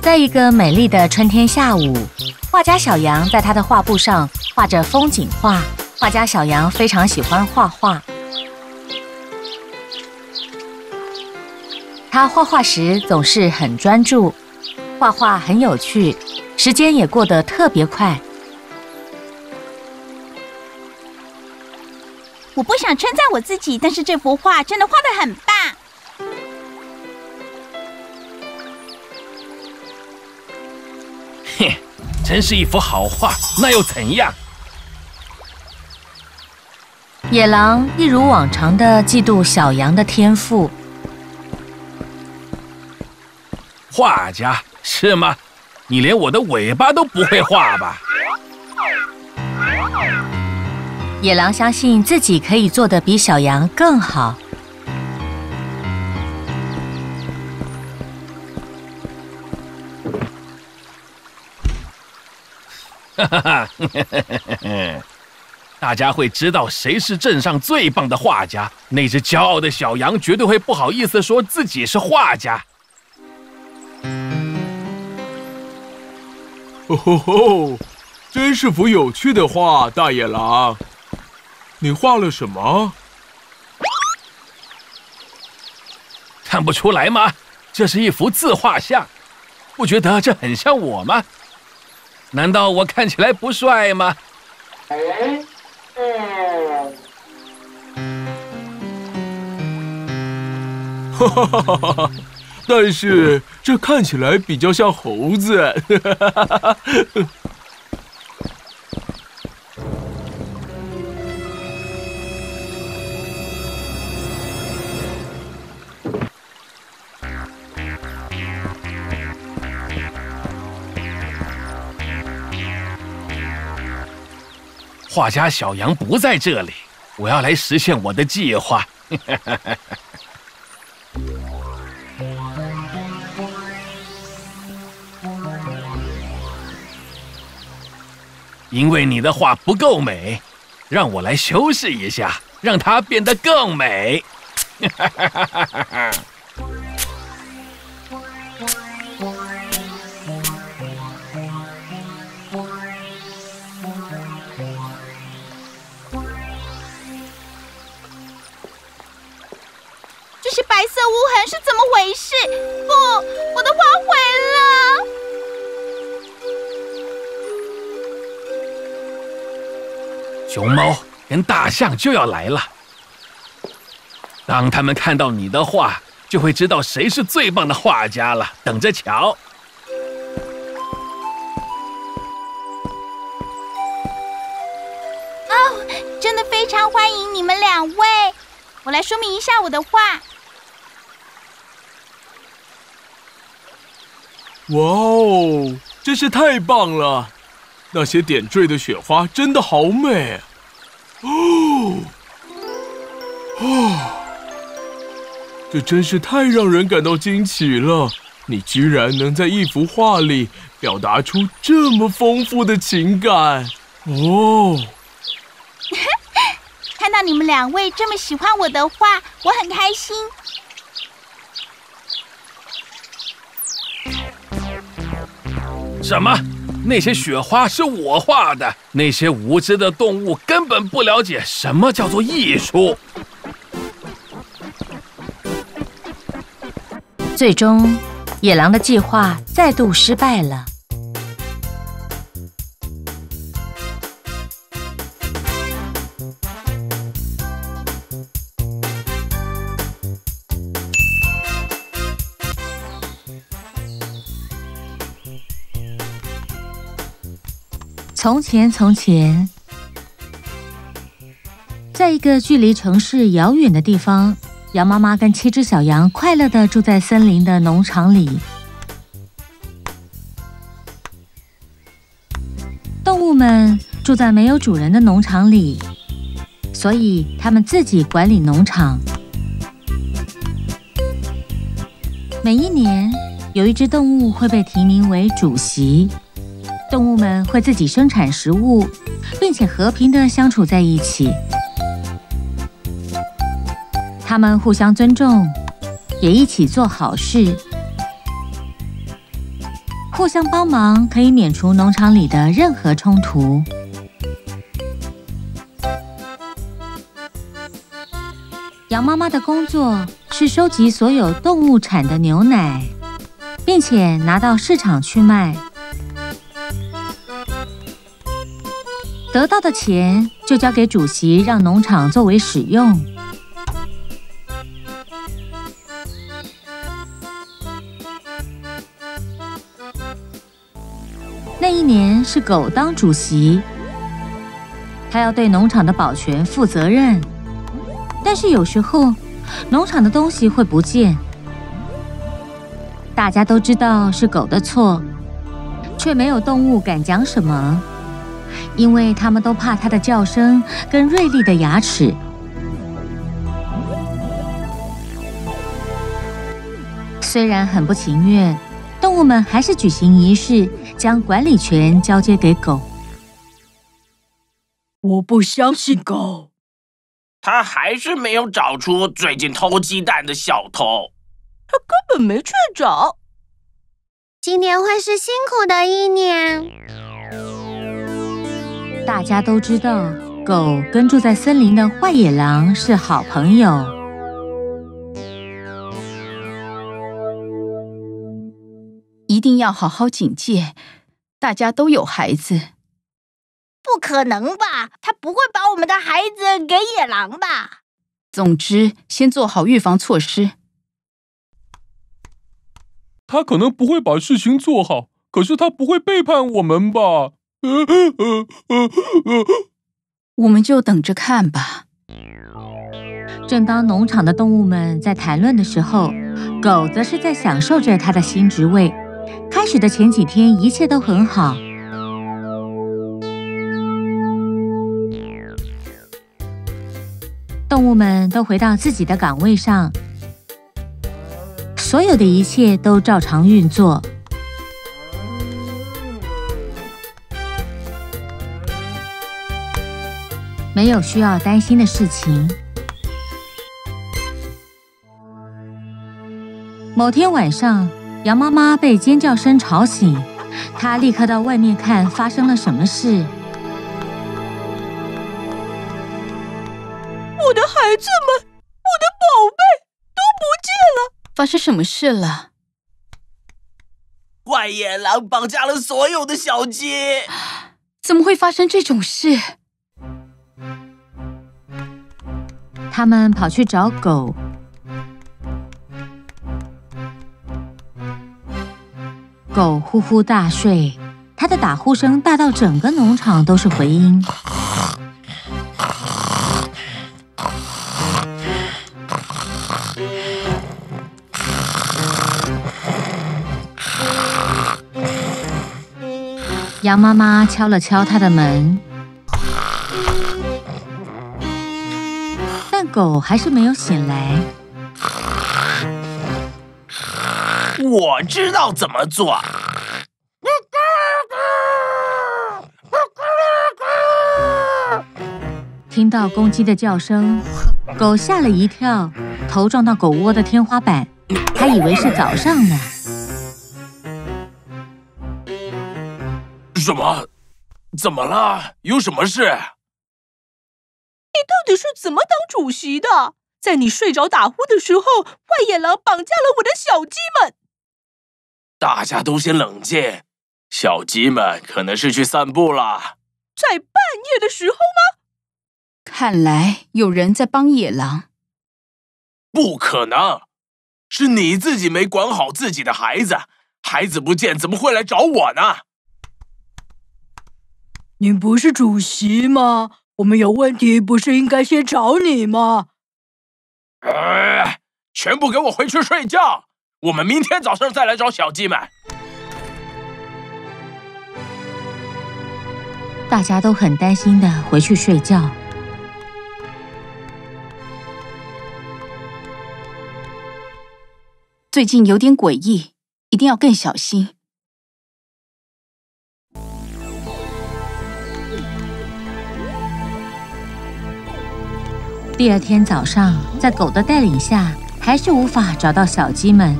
在一个美丽的春天下午，画家小羊在他的画布上画着风景画。画家小羊非常喜欢画画，他画画时总是很专注，画画很有趣，时间也过得特别快。我不想称赞我自己，但是这幅画真的画得很棒。哼，真是一幅好画，那又怎样？野狼一如往常的嫉妒小羊的天赋。画家是吗？你连我的尾巴都不会画吧？野狼相信自己可以做的比小羊更好。大家会知道谁是镇上最棒的画家。那只骄傲的小羊绝对会不好意思说自己是画家。哦吼吼！真是幅有趣的画，大野狼。你画了什么？看不出来吗？这是一幅自画像，不觉得这很像我吗？难道我看起来不帅吗？但是这看起来比较像猴子。画家小羊不在这里，我要来实现我的计划。因为你的画不够美，让我来修饰一下，让它变得更美。哈哈哈哈哈哈是白色无痕是怎么回事？不，我的画毁了。熊猫跟大象就要来了，当他们看到你的画，就会知道谁是最棒的画家了。等着瞧！哦，真的非常欢迎你们两位。我来说明一下我的画。哇哦，真是太棒了！那些点缀的雪花真的好美。哦，哦，这真是太让人感到惊奇了！你居然能在一幅画里表达出这么丰富的情感。哦，看到你们两位这么喜欢我的画，我很开心。什么？那些雪花是我画的？那些无知的动物根本不了解什么叫做艺术。最终，野狼的计划再度失败了。从前，从前，在一个距离城市遥远的地方，羊妈妈跟七只小羊快乐的住在森林的农场里。动物们住在没有主人的农场里，所以他们自己管理农场。每一年，有一只动物会被提名为主席。动物们会自己生产食物，并且和平的相处在一起。它们互相尊重，也一起做好事。互相帮忙可以免除农场里的任何冲突。羊妈妈的工作是收集所有动物产的牛奶，并且拿到市场去卖。得到的钱就交给主席，让农场作为使用。那一年是狗当主席，他要对农场的保全负责任。但是有时候，农场的东西会不见，大家都知道是狗的错，却没有动物敢讲什么，因为他们都怕它的叫声跟锐利的牙齿。虽然很不情愿，动物们还是举行仪式，将管理权交接给狗。我不相信狗。他还是没有找出最近偷鸡蛋的小偷，他根本没去找。今年会是辛苦的一年。大家都知道，狗跟住在森林的坏野狼是好朋友。一定要好好警戒。大家都有孩子。不可能吧？他不会把我们的孩子给野狼吧？总之，先做好预防措施。他可能不会把事情做好，可是他不会背叛我们吧？我们就等着看吧。正当农场的动物们在谈论的时候，狗则是在享受着它的新职位。开始的前几天，一切都很好。动物们都回到自己的岗位上，所有的一切都照常运作，没有需要担心的事情。某天晚上，羊妈妈被尖叫声吵醒，她立刻到外面看发生了什么事。我的孩子们，我的宝贝都不见了！发生什么事了？坏野狼绑架了所有的小鸡！怎么会发生这种事？他们跑去找狗，狗呼呼大睡，它的打呼声大到整个农场都是回音。羊妈妈敲了敲他的门，狗还是没有醒来。我知道怎么做。听到公鸡的叫声，狗吓了一跳，头撞到狗窝的天花板，还以为是早上呢。什么？怎么了？有什么事？你到底是怎么当主席的？在你睡着打呼的时候，坏野狼绑架了我的小鸡们。大家都先冷静，小鸡们可能是去散步了。在半夜的时候吗？看来有人在帮野狼。不可能，是你自己没管好自己的孩子，孩子不见怎么会来找我呢？你不是主席吗？我们有问题不是应该先找你吗？呃，全部给我回去睡觉！我们明天早上再来找小鸡们。大家都很担心的回去睡觉。最近有点诡异，一定要更小心。第二天早上，在狗的带领下，还是无法找到小鸡们。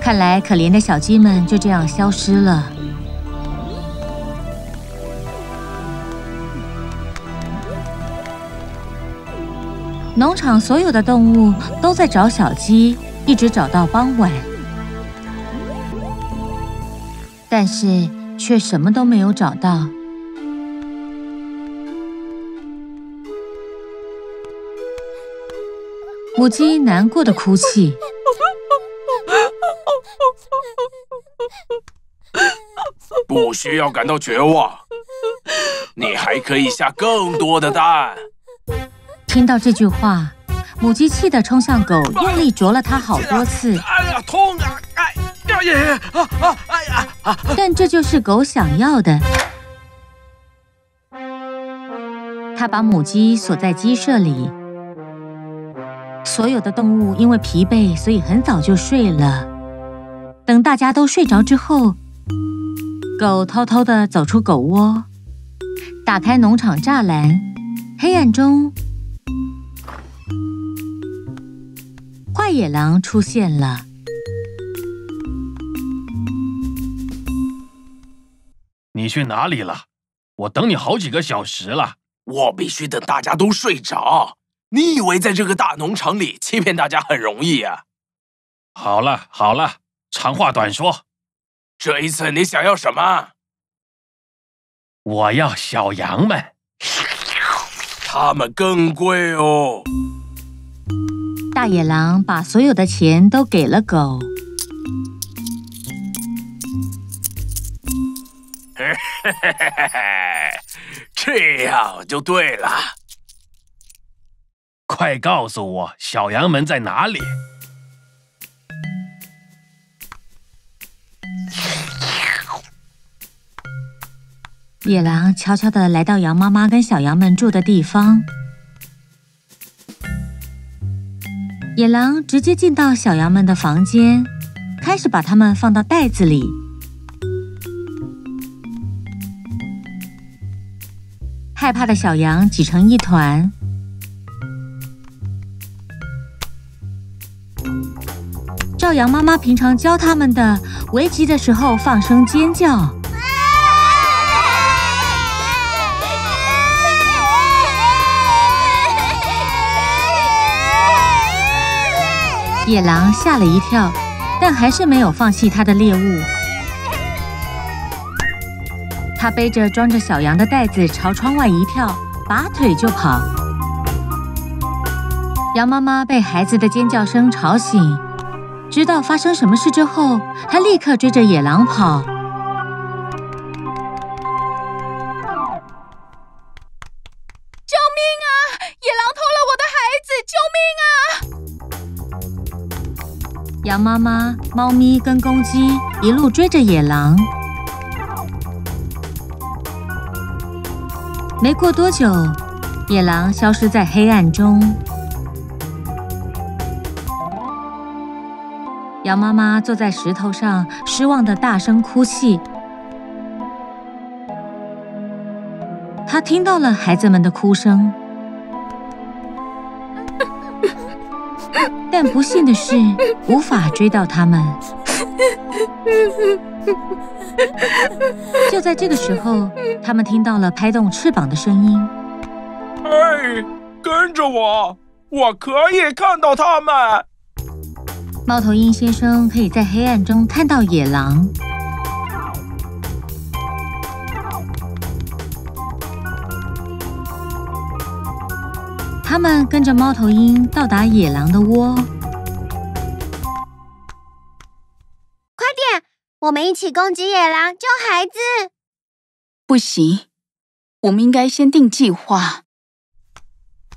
看来可怜的小鸡们就这样消失了。农场所有的动物都在找小鸡，一直找到傍晚，但是却什么都没有找到。母鸡难过的哭泣。不需要感到绝望，你还可以下更多的蛋。听到这句话，母鸡气得冲向狗，用力啄了它好多次。哎呀，痛啊！哎呀耶！啊啊！哎呀！啊！但这就是狗想要的。它把母鸡锁在鸡舍里。所有的动物因为疲惫，所以很早就睡了。等大家都睡着之后，狗偷偷的走出狗窝，打开农场栅栏。黑暗中，坏野狼出现了。你去哪里了？我等你好几个小时了。我必须等大家都睡着。你以为在这个大农场里欺骗大家很容易呀？好了好了，长话短说，这一次你想要什么？我要小羊们，它们更贵哦。大野狼把所有的钱都给了狗。嘿嘿嘿嘿嘿，这样就对了。快告诉我，小羊们在哪里？野狼悄悄的来到羊妈妈跟小羊们住的地方。野狼直接进到小羊们的房间，开始把它们放到袋子里。害怕的小羊挤成一团。照羊妈妈平常教他们的，围棋的时候放声尖叫。野狼吓了一跳，但还是没有放弃他的猎物。他背着装着小羊的袋子朝窗外一跳，拔腿就跑。羊妈妈被孩子的尖叫声吵醒。知道发生什么事之后，他立刻追着野狼跑。救命啊！野狼偷了我的孩子！救命啊！羊妈妈、猫咪跟公鸡一路追着野狼。没过多久，野狼消失在黑暗中。羊妈妈坐在石头上，失望的大声哭泣。她听到了孩子们的哭声，但不幸的是，无法追到他们。就在这个时候，他们听到了拍动翅膀的声音。哎，跟着我，我可以看到他们。猫头鹰先生可以在黑暗中看到野狼。他们跟着猫头鹰到达野狼的窝。快点，我们一起攻击野狼，救孩子！不行，我们应该先定计划，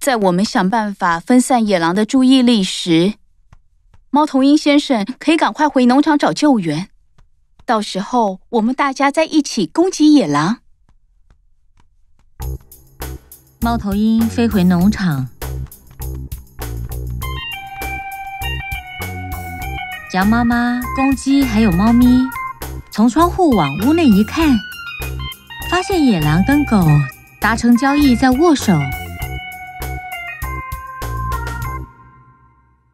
在我们想办法分散野狼的注意力时。猫头鹰先生可以赶快回农场找救援，到时候我们大家再一起攻击野狼。猫头鹰飞回农场，羊妈妈、公鸡还有猫咪从窗户往屋内一看，发现野狼跟狗达成交易，在握手。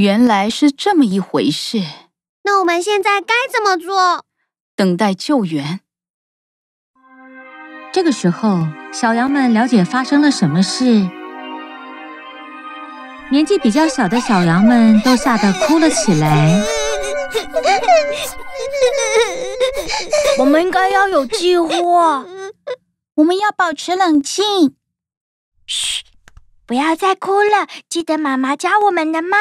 原来是这么一回事。那我们现在该怎么做？等待救援。这个时候，小羊们了解发生了什么事。年纪比较小的小羊们都吓得哭了起来。我们应该要有计划。我们要保持冷静。嘘，不要再哭了。记得妈妈教我们的吗？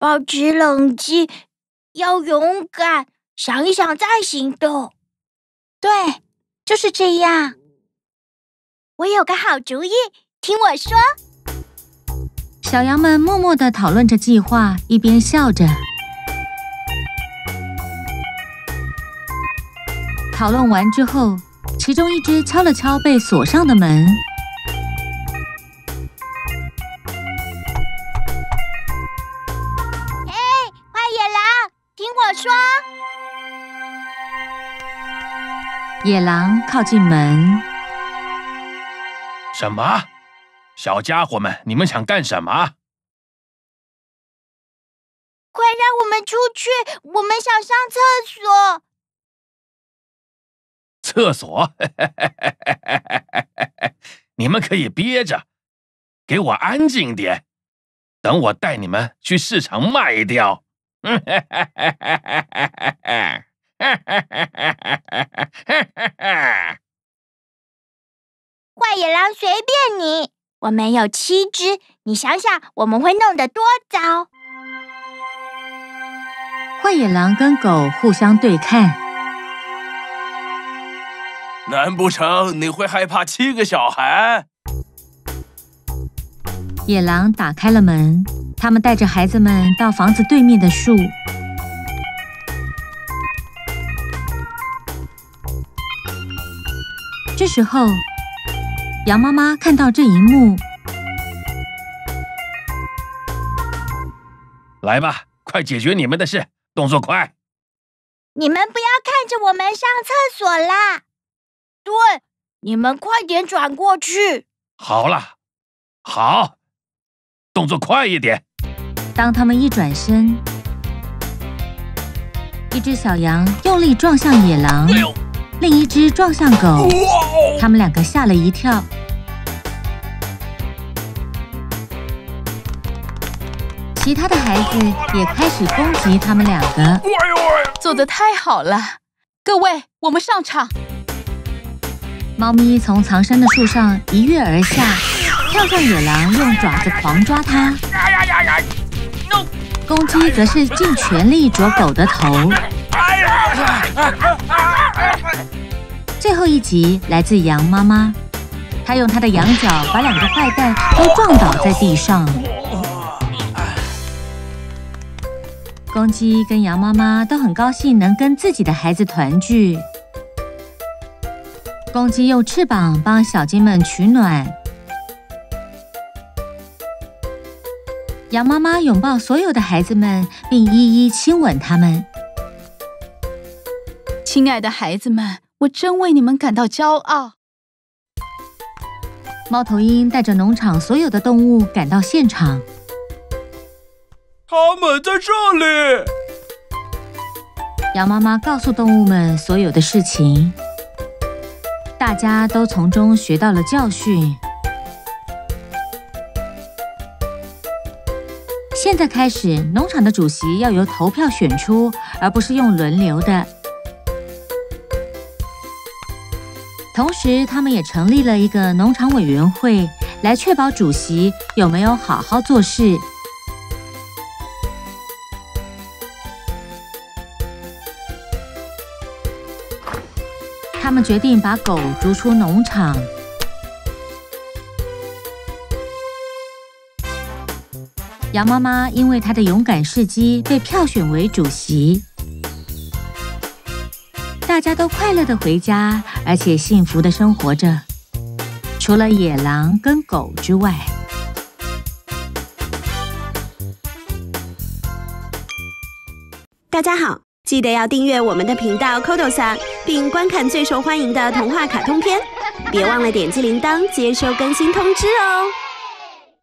保持冷静，要勇敢，想一想再行动。对，就是这样。我有个好主意，听我说。小羊们默默的讨论着计划，一边笑着。讨论完之后，其中一只敲了敲被锁上的门。野狼靠近门。什么？小家伙们，你们想干什么？快让我们出去！我们想上厕所。厕所？你们可以憋着，给我安静点，等我带你们去市场卖掉。坏野狼，随便你。我们有七只，你想想，我们会弄得多糟。坏野狼跟狗互相对看。难不成你会害怕七个小孩？野狼打开了门，他们带着孩子们到房子对面的树。时候，羊妈妈看到这一幕，来吧，快解决你们的事，动作快！你们不要看着我们上厕所啦！对，你们快点转过去。好了，好，动作快一点。当他们一转身，一只小羊用力撞向野狼，另一只撞向狗，他们两个吓了一跳。其他的孩子也开始攻击他们两个。做的太好了，各位，我们上场。猫咪从藏身的树上一跃而下，跳向野狼，用爪子狂抓它。公鸡则是尽全力啄狗的头。最后一集来自羊妈妈，她用她的羊角把两个坏蛋都撞倒在地上。公鸡跟羊妈妈都很高兴能跟自己的孩子团聚。公鸡用翅膀帮小鸡们取暖，羊妈妈拥抱所有的孩子们，并一一亲吻他们。亲爱的孩子们，我真为你们感到骄傲。猫头鹰带着农场所有的动物赶到现场，他们在这里。羊妈妈告诉动物们所有的事情。大家都从中学到了教训。现在开始，农场的主席要由投票选出，而不是用轮流的。同时，他们也成立了一个农场委员会，来确保主席有没有好好做事。他们决定把狗逐出农场。羊妈妈因为她的勇敢事迹被票选为主席。大家都快乐的回家，而且幸福的生活着，除了野狼跟狗之外。大家好，记得要订阅我们的频道 Kodosa，并观看最受欢迎的童话卡通片，别忘了点击铃铛接收更新通知哦。